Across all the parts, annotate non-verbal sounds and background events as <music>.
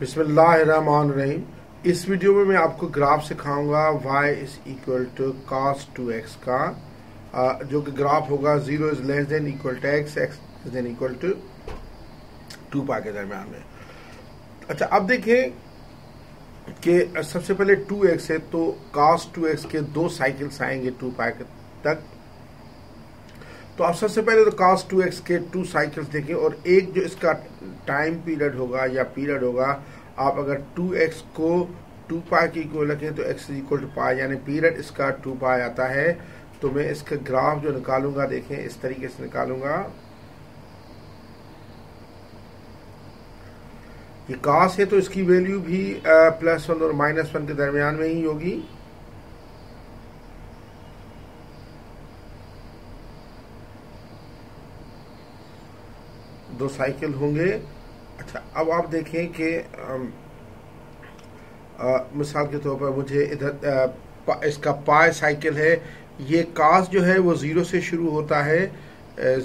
بسم اللہ الرحمن الرحیم۔ اس ویڈیو میں میں آپ کو گراف سکھاؤں گا y is equal to cos 2x کا۔ جو کہ گراف ہوگا 0 is less than equal to x x is then equal to 2 پا کے درمیان میں۔ اچھا اب دیکھیں کہ سب سے پہلے 2x ہے تو cos 2x کے دو سائیکلز آئیں گے 2 پا کے تک۔ تو آپ سب سے پہلے تو کاس ٹو ایکس کے ٹو سائیکلز دیکھیں اور ایک جو اس کا ٹائم پیریڈ ہوگا یا پیریڈ ہوگا، آپ اگر ٹو ایکس کو ٹو پائی کی کو لکھیں تو ایکس اکول ٹو پائی یعنی پیریڈ اس کا ٹو پائی آتا ہے۔ تو میں اس کا گراف جو نکالوں گا، دیکھیں، اس طریقے سے نکالوں گا۔ یہ کاس ہے تو اس کی ویلیو بھی پلس ون اور مائنس ون کے درمیان میں ہی ہوگی۔ دو سائیکل ہوں گے۔ اچھا اب آپ دیکھیں کہ مثال کے طور پر مجھے ادھر اس کا پائے سائیکل ہے۔ یہ کاس جو ہے وہ زیرو سے شروع ہوتا ہے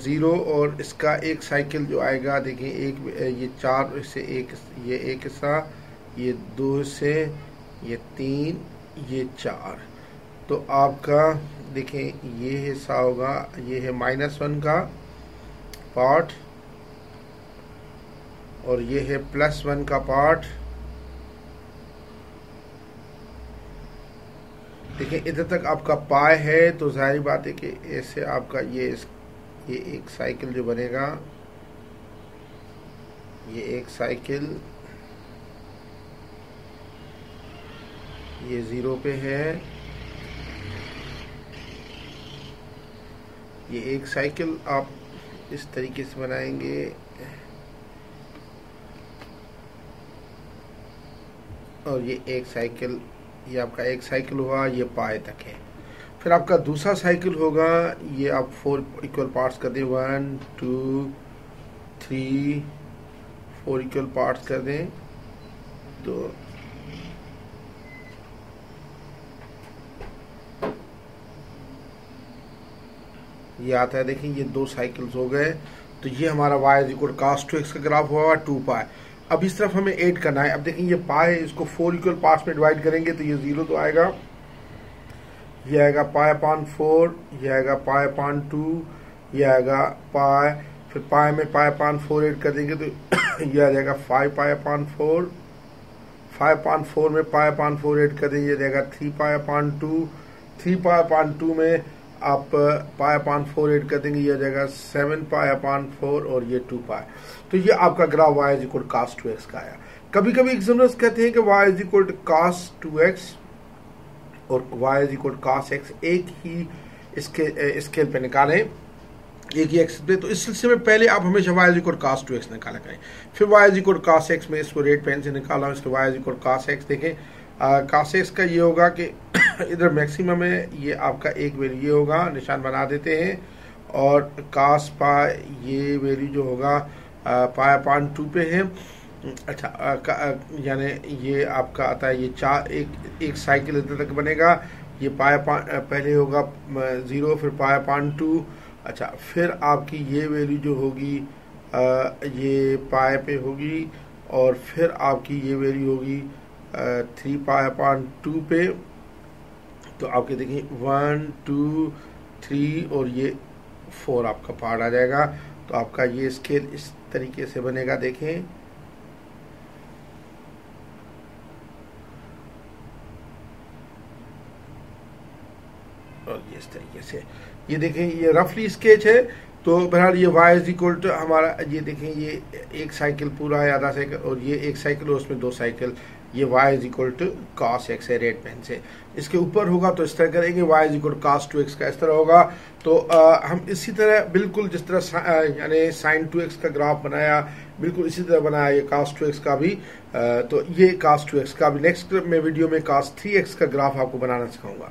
زیرو، اور اس کا ایک سائیکل جو آئے گا، دیکھیں، ایک یہ چار سے ایک، یہ ایک حصہ، یہ دو حصے، یہ تین، یہ چار۔ تو آپ کا، دیکھیں، یہ حصہ ہوگا، یہ ہے مائنس ون کا پارٹ۔ اور یہ ہے پلس ون کا پارٹ دیکھیں، ادھر تک آپ کا پائے ہے تو ظاہری بات ہے کہ ایسے آپ کا یہ یہ ایک سائیکل جو بنے گا، یہ ایک سائیکل یہ زیرو پہ ہے۔ یہ ایک سائیکل آپ اس طریقے سے بنائیں گے۔ اور یہ ایک سائیکل، یہ آپ کا ایک سائیکل ہوا یہ پائے تک ہے۔ پھر آپ کا دوسرا سائیکل ہوگا، یہ آپ فور ایکول پارٹس کر دیں one two three four equal parts کر دیں۔ تو یہ آتا ہے، دیکھیں یہ دو سائیکلز ہو گئے۔ تو یہ ہمارا y equal cos two x کا گراف ہوا ہوا ٹو پائے اب اس طرف ہمیں ایڈ کرنا ہے۔ اب دیکھیں یہ پائے اس کو فور ایکول پارٹس میں ڈیوائیڈ کریں گے تو یہ زیرو تو آئے گا۔ یہ آئے گا پائے پان فور یہ آئے گا پائے پان ٹو یہ آئے گا پائے پھر پائے میں پائے پان فور ایڈ کر دیں گے تو <coughs> یہ آ جائے گا فائیو پائے پان فور فائیو پان فور میں پائے پان فور ایڈ کر دیں گے، یہ جائے گا تھری پائے پان ٹو تھری پائے پان ٹو میں آپ پائے پان فور ایڈ کر دیں گے، یہ جائے گا سیون پائے پان فور اور یہ ٹو پائے۔ تو یہ آپ کا graph y is equal cos two x کا آیا کبھی کبھی ایگزامنرز کہتے ہیں کہ y is equal cos two x اور y is equal cos x ایک ہی اسکیل پہ نکالیں، ایک ہی ایکس پہ۔ تو اس سلسلے میں پہلے آپ ہمیشہ y is equal cos two x نکالا کریں۔ پھر y is equal cos x میں اس کو ریڈ پین سے نکالا ہوں اس کے y is equal cos x دیکھیں۔ کاس ایکس کا یہ ہوگا کہ ادھر میکسیمم ہے، یہ آپ کا ایک ویلیو یہ ہوگا، نشان بنا دیتے ہیں۔ اور کاس پا یہ ویلیو جو ہوگا پایا پان ٹو پہ ہے۔ اچھا یعنی یہ آپ کا آتا ہے، یہ چار، ایک ایک سائیکل ادھر تک بنے گا۔ یہ پایا پان پہلے ہوگا زیرو، پھر پایا پان ٹو۔ اچھا پھر آپ کی یہ ویلیو جو ہوگی یہ پائے پہ ہوگی۔ اور پھر آپ کی یہ ویلیو ہوگی تھری پایا پان ٹو پہ۔ تو آپ کے دیکھیں ون ٹو تھری اور یہ فور آپ کا پارٹ آ جائے گا۔ تو آپ کا یہ اسکیل اس طریقے سے بنے گا، دیکھیں۔ اور یہ اس طریقے سے۔ یہ دیکھیں، یہ رفلی اسکیچ ہے۔ تو بہرحال یہ وائی از اکول ٹو ہمارا، یہ دیکھیں، یہ ایک سائیکل پورا ہے، آدھا سائیکل اور یہ ایک سائیکل اور اس میں دو سائیکل یہ y is equal two cos x ہے ریڈ پین سے. اس کے اوپر ہوگا تو اس طرح کریں گے y is equal cos two x کا اس طرح ہوگا. تو ہم اسی طرح بالکل جس طرح یعنی سائن ٹو ایکس کا گراف بنایا، بالکل اسی طرح بنایا یہ کاس ٹو ایکس کا بھی. تو یہ کاس ٹو ایکس کا بھی. نیکسٹ میں ویڈیو میں کاس تھری ایکس کا گراف آپ کو بنانا سکھاؤں گا.